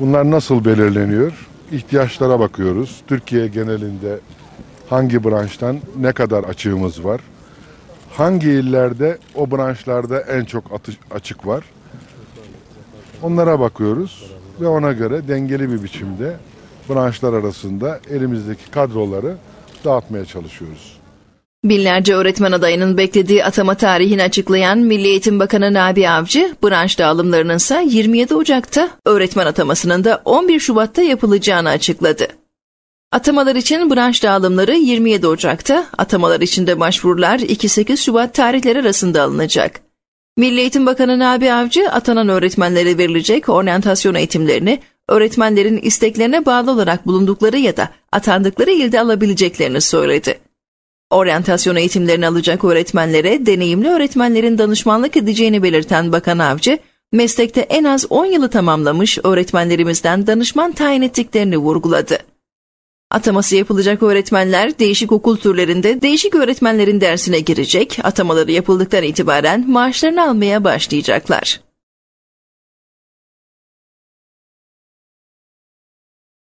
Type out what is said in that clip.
Bunlar nasıl belirleniyor? İhtiyaçlara bakıyoruz. Türkiye genelinde hangi branştan ne kadar açığımız var? Hangi illerde o branşlarda en çok atış- açık var? Onlara bakıyoruz ve ona göre dengeli bir biçimde branşlar arasında elimizdeki kadroları dağıtmaya çalışıyoruz. Binlerce öğretmen adayının beklediği atama tarihini açıklayan Milli Eğitim Bakanı Nabi Avcı, branş dağılımlarının ise 27 Ocak'ta, öğretmen atamasının da 11 Şubat'ta yapılacağını açıkladı. Atamalar için branş dağılımları 27 Ocak'ta, atamalar için de başvurular 2-8 Şubat tarihleri arasında alınacak. Milli Eğitim Bakanı Nabi Avcı, atanan öğretmenlere verilecek oryantasyon eğitimlerini, öğretmenlerin isteklerine bağlı olarak bulundukları ya da atandıkları ilde alabileceklerini söyledi. Oryantasyon eğitimlerini alacak öğretmenlere deneyimli öğretmenlerin danışmanlık edeceğini belirten Bakan Avcı, meslekte en az 10 yılı tamamlamış öğretmenlerimizden danışman tayin ettiklerini vurguladı. Ataması yapılacak öğretmenler değişik okul türlerinde değişik öğretmenlerin dersine girecek, atamaları yapıldıktan itibaren maaşlarını almaya başlayacaklar.